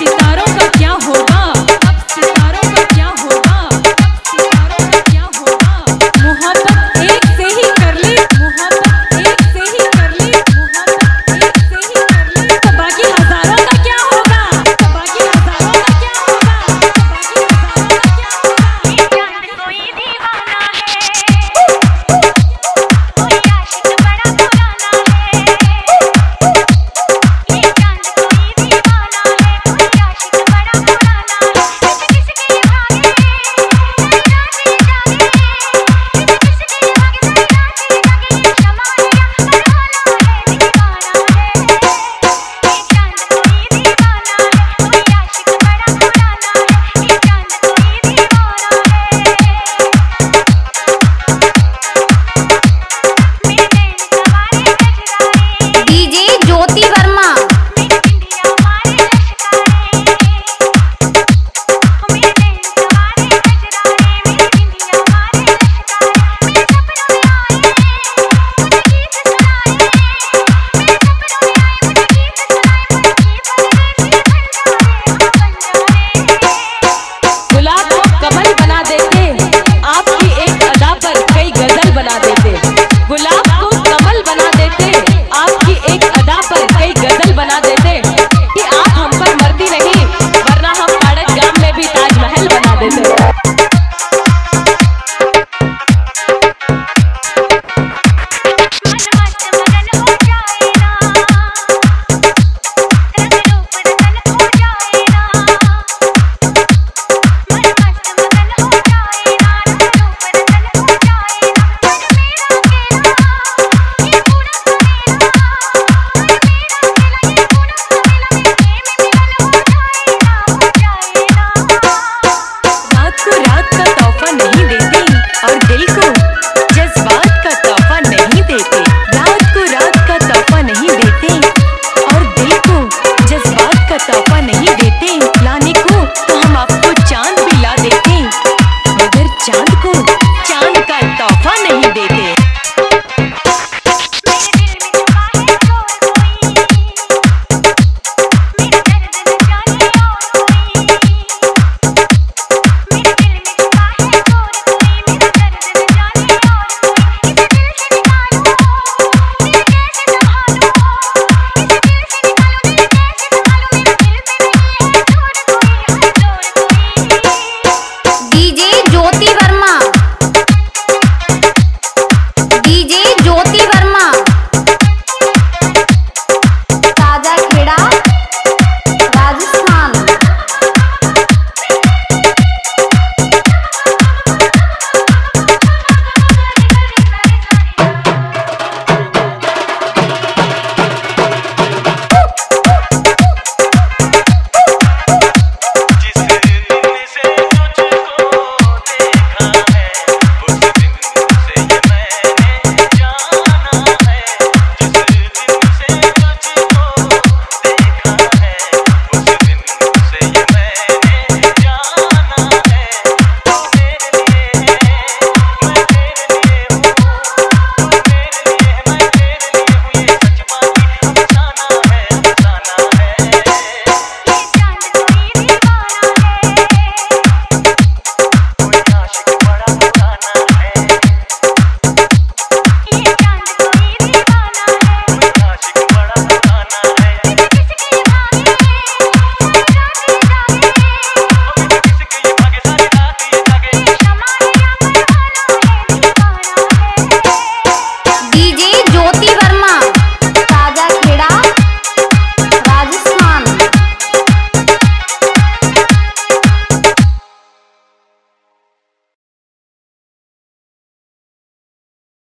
सितारों का